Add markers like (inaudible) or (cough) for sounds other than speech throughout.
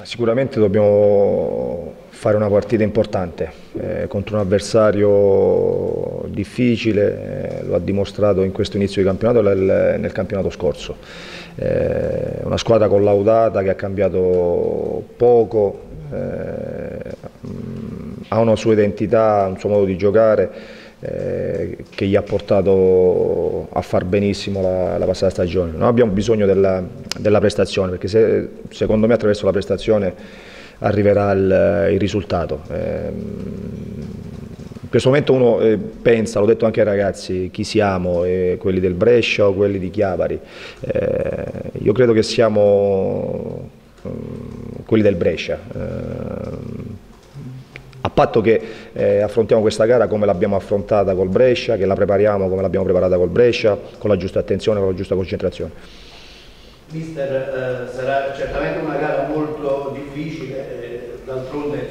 Sicuramente dobbiamo fare una partita importante eh, contro un avversario difficile, eh, lo ha dimostrato in questo inizio di campionato nel, nel, campionato scorso. Eh, una squadra collaudata che ha cambiato poco, eh, ha una sua identità, un suo modo di giocare eh, che gli ha portato a far benissimo la, la passata stagione. Noi abbiamo bisogno della, della prestazione perché se, secondo me attraverso la prestazione arriverà il, il risultato. Eh, in questo momento uno eh, pensa, l'ho detto anche ai ragazzi, chi siamo, eh, quelli del Brescia o quelli di Chiavari. Eh, io credo che siamo mm, quelli del Brescia a patto che eh, affrontiamo questa gara come l'abbiamo affrontata col Brescia, che la prepariamo come l'abbiamo preparata col Brescia, con la giusta attenzione, con la giusta concentrazione. Mister, eh, sarà certamente una gara molto difficile, eh, d'altronde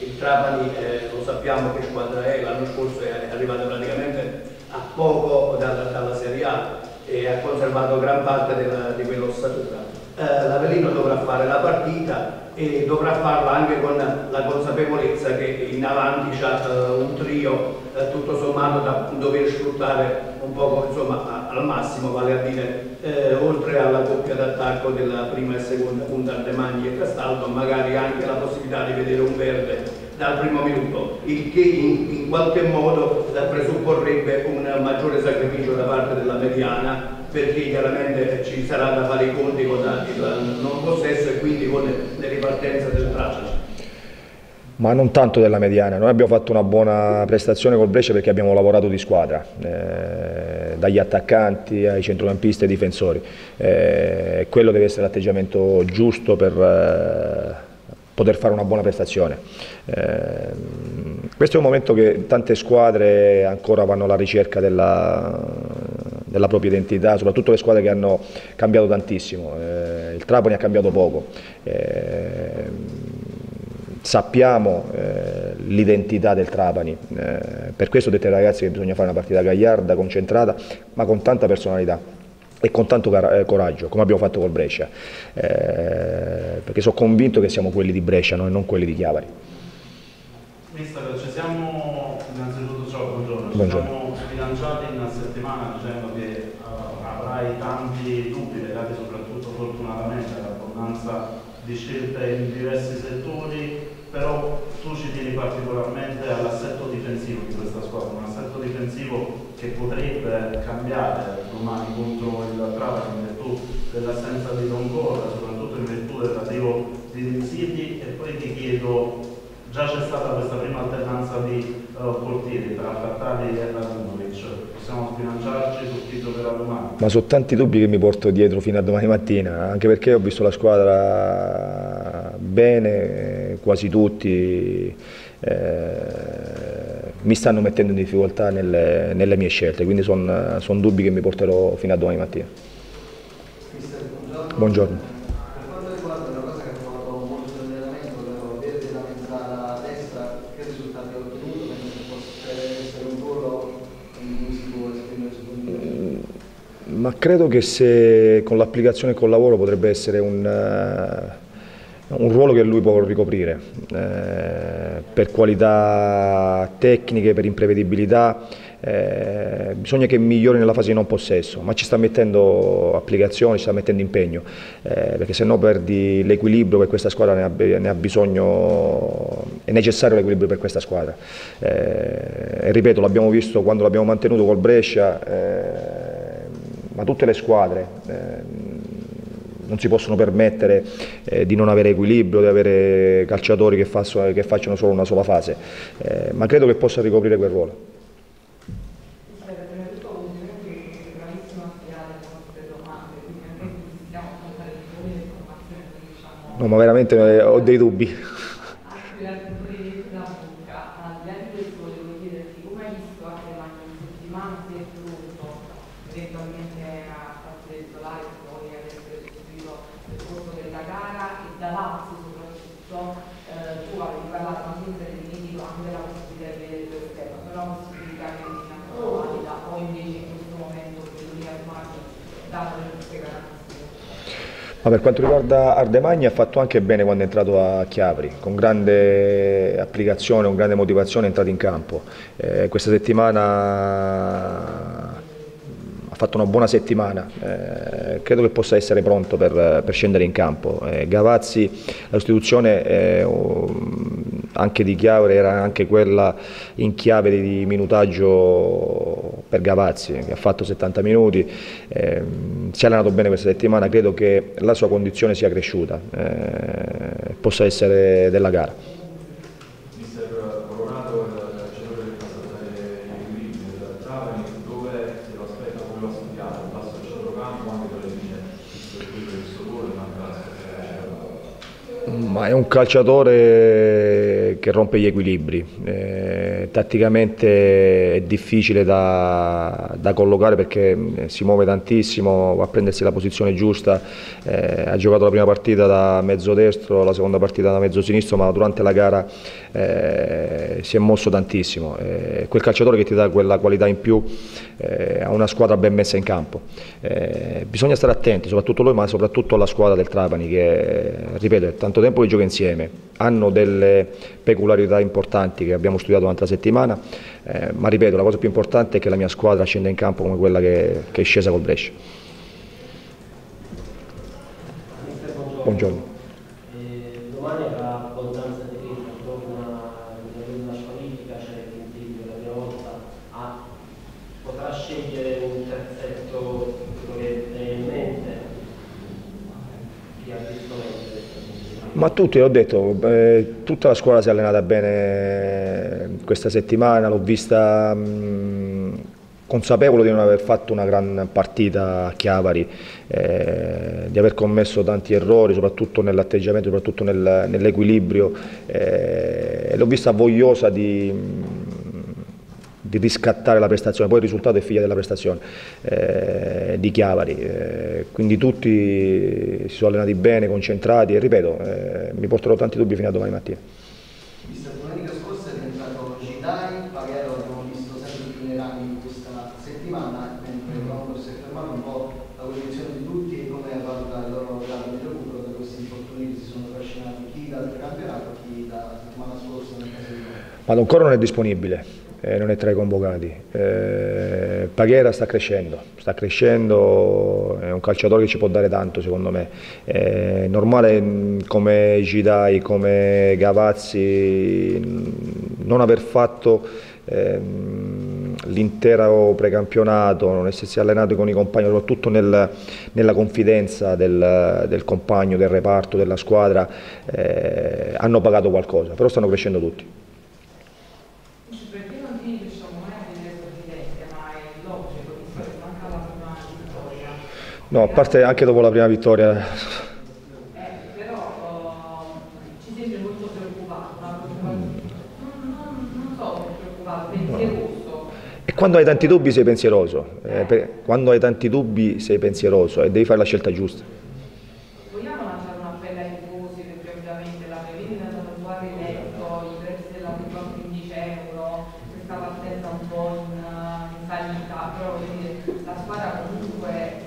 il Trapani eh, lo sappiamo che squadra è, l'anno scorso è arrivata praticamente a poco dalla, dalla Serie A e ha conservato gran parte della, di quell'ossatura. Eh, L'Avellino dovrà fare la partita e dovrà farla anche con la consapevolezza che in avanti c'è uh, un trio uh, tutto sommato da dover sfruttare un po' insomma, al massimo, vale a dire eh, oltre alla coppia d'attacco della prima e seconda punta Artemagni e Castaldo, magari anche la possibilità di vedere un verde dal primo minuto, il che in, in qualche modo presupporrebbe un maggiore sacrificio da parte della mediana perché chiaramente ci sarà da fare i conti con il non possesso e quindi con le ripartenze del traffico. Ma non tanto della mediana, noi abbiamo fatto una buona prestazione col Brescia perché abbiamo lavorato di squadra, eh, dagli attaccanti ai centrocampisti ai difensori. Eh, quello deve essere l'atteggiamento giusto per eh, poter fare una buona prestazione. Eh, questo è un momento che tante squadre ancora vanno alla ricerca della, della propria identità, soprattutto le squadre che hanno cambiato tantissimo. Eh, il Trapani ha cambiato poco. Eh, sappiamo eh, l'identità del Trapani, eh, per questo ho detto ai ragazzi che bisogna fare una partita gagliarda, concentrata, ma con tanta personalità e con tanto eh, coraggio, come abbiamo fatto col Brescia, eh, perché sono convinto che siamo quelli di Brescia no? e non quelli di Chiavari. Mister, ci siamo, innanzitutto ciao, buongiorno, buongiorno. ci siamo bilanciati in settimana dicendo che uh, avrai tanti dubbi legati soprattutto fortunatamente all'abbondanza di scelte in diversi settori, però tu ci tieni particolarmente all'assetto difensivo di questa squadra, un assetto difensivo che potrebbe cambiare domani contro il Trapani in virtù dell'assenza di Don Gorra, soprattutto in virtù del relativo di Insidia e poi ti chiedo, già c'è stata questa prima alternanza di uh, portieri tra Fattali e Radunovic, possiamo sbilanciarci sul chi giocherà domani? Ma sono tanti dubbi che mi porto dietro fino a domani mattina, anche perché ho visto la squadra bene, quasi tutti eh, mi stanno mettendo in difficoltà nelle, nelle mie scelte, quindi sono son dubbi che mi porterò fino a domani mattina. Buongiorno. Ma credo che se con l'applicazione e col lavoro potrebbe essere un, uh, un ruolo che lui può ricoprire, eh, per qualità tecniche, per imprevedibilità, eh, bisogna che migliori nella fase di non possesso, ma ci sta mettendo applicazione, ci sta mettendo impegno, eh, perché se no perdi l'equilibrio che questa squadra ne ha, ne ha, bisogno, è necessario l'equilibrio per questa squadra. Eh, ripeto, l'abbiamo visto quando l'abbiamo mantenuto col Brescia, eh, ma tutte le squadre eh, non si possono permettere eh, di non avere equilibrio, di avere calciatori che, faccio, che facciano solo una sola fase, eh, ma credo che possa ricoprire quel ruolo. No, ma veramente eh, ho dei dubbi. eventualmente a partire titolare poi ad essere nel corso della gara e da Lazio soprattutto eh, tu avevi parlato anche sede di anche della possibilità di vedere il esterno, però una possibilità che è ancora valida o invece in questo momento per l'unica domani dato le nostre garanzie? Ma per quanto riguarda Ardemagni ha fatto anche bene quando è entrato a Chiavri, con grande applicazione, con grande motivazione è entrato in campo. Eh, questa settimana fatto una buona settimana, eh, credo che possa essere pronto per, per scendere in campo. Eh, Gavazzi, la sostituzione eh, anche di Chiavre era anche quella in chiave di minutaggio per Gavazzi, che ha fatto 70 minuti, eh, si è allenato bene questa settimana, credo che la sua condizione sia cresciuta, eh, possa essere della gara. Ma è un calciatore che rompe gli equilibri, eh, tatticamente è difficile da, da, collocare perché eh, si muove tantissimo, va a prendersi la posizione giusta, eh, ha giocato la prima partita da mezzo destro, la seconda partita da mezzo sinistro, ma durante la gara eh, si è mosso tantissimo. Eh, quel calciatore che ti dà quella qualità in più eh, a una squadra ben messa in campo. bisogna stare attenti, soprattutto lui, ma soprattutto alla squadra del Trapani che, ripeto, è tanto tempo che gioca insieme, hanno delle peculiarità importanti che abbiamo studiato durante la settimana, eh, ma ripeto, la cosa più importante è che la mia squadra scenda in campo come quella che, che è scesa col Brescia. Buongiorno. Ma tutti, ho detto, eh, tutta la scuola si è allenata bene questa settimana, l'ho vista mh, consapevole di non aver fatto una gran partita a Chiavari, eh, di aver commesso tanti errori, soprattutto nell'atteggiamento, soprattutto nel, nell'equilibrio, eh, l'ho vista vogliosa di di riscattare la prestazione, poi il risultato è figlia della prestazione eh, di Chiavari, eh, quindi tutti si sono allenati bene, concentrati e ripeto, eh, mi porterò tanti dubbi fino a domani mattina. Mister, domenica scorsa è diventato Gidai, Paghetto abbiamo visto sempre più nei ranghi questa settimana, mentre Londra si è fermato un po' la condizione di tutti e come valuta il loro grado di recupero da questi infortuni che si sono trascinati chi dal campionato, chi dalla settimana scorsa nel caso di Ma ancora non è disponibile eh, non è tra i convocati. Eh, Paghera sta crescendo, sta crescendo, è un calciatore che ci può dare tanto secondo me. È normale mm, come Gidai, come Gavazzi mm, non aver fatto ehm, l'intero precampionato, non essersi allenato con i compagni, soprattutto nel, nella confidenza del, del, compagno, del reparto, della squadra, eh, hanno pagato qualcosa, però stanno crescendo tutti. No, a parte anche dopo la prima vittoria. Eh, però uh, ci sembra molto preoccupato, non, so se preoccupato, pensieroso. E quando hai tanti dubbi sei pensieroso, eh, quando hai tanti dubbi sei pensieroso e devi fare la scelta giusta. Vogliamo lanciare un appello ai tifosi perché ovviamente la previsione è stata un po' riletto, i prezzi della curva a 15 euro, questa partenza un po' in, in salita, però la squadra comunque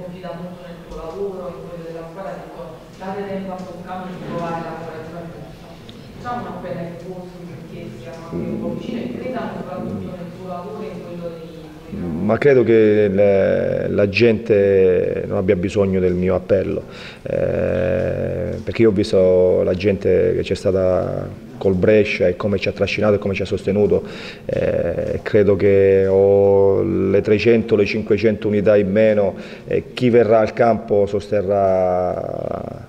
confida molto nel tuo lavoro, in quello della scuola, detto date tempo a Toscano di trovare la lavorativa giusta. Facciamo una bella tifosi perché siamo anche un po' vicini e credano soprattutto nel tuo lavoro e in quello di ma credo che la gente non abbia bisogno del mio appello, eh, perché io ho visto la gente che c'è stata col Brescia e come ci ha trascinato e come ci ha sostenuto, eh, credo che ho le 300, le 500 unità in meno e chi verrà al campo sosterrà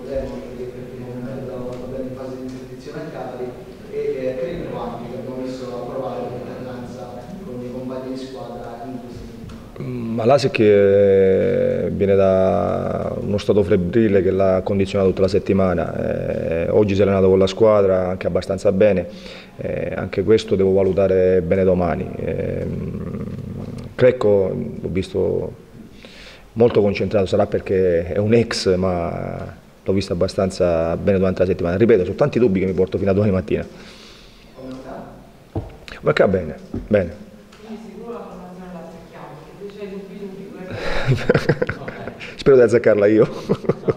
che abbiamo visto approvare l'alternanza con i compagni di squadra in questo Ma l'Asic eh, viene da uno stato febbrile che l'ha condizionato tutta la settimana, eh, oggi si è allenato con la squadra anche abbastanza bene, eh, anche questo devo valutare bene domani. Eh, Crecco l'ho visto molto concentrato, sarà perché è un ex ma l'ho visto abbastanza bene durante la settimana. Ripeto, sono tanti dubbi che mi porto fino a domani mattina. Come va bene, bene. (laughs) Spero di azzeccarla io. (laughs)